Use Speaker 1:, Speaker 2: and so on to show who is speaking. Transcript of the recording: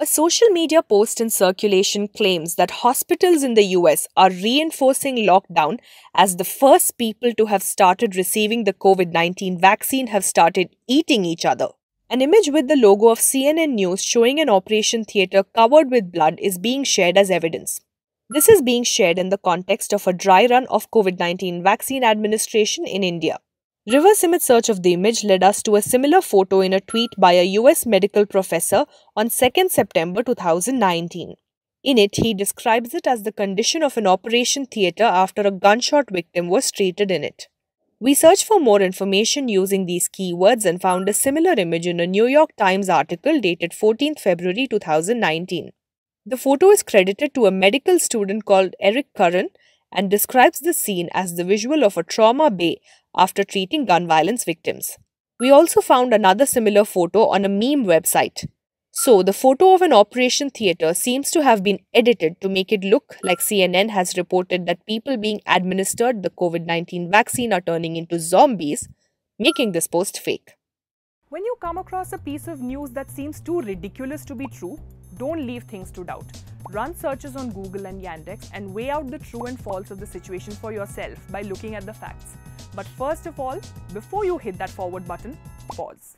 Speaker 1: A social media post in circulation claims that hospitals in the US are reinforcing lockdown as the first people to have started receiving the COVID 19 vaccine have started eating each other. An image with the logo of CNN News showing an operation theatre covered with blood is being shared as evidence. This is being shared in the context of a dry run of COVID 19 vaccine administration in India. Reverse image search of the image led us to a similar photo in a tweet by a US medical professor on 2nd September 2019. In it, he describes it as the condition of an operation theatre after a gunshot victim was treated in it. We searched for more information using these keywords and found a similar image in a New York Times article dated 14th February 2019. The photo is credited to a medical student called Eric Curran and describes the scene as the visual of a trauma bay after treating gun violence victims. We also found another similar photo on a meme website. So, the photo of an operation theatre seems to have been edited to make it look like CNN has reported that people being administered the COVID 19 vaccine are turning into zombies, making this post fake.
Speaker 2: When you come across a piece of news that seems too ridiculous to be true, don't leave things to doubt. Run searches on Google and Yandex and weigh out the true and false of the situation for yourself by looking at the facts. But first of all, before you hit that forward button, pause.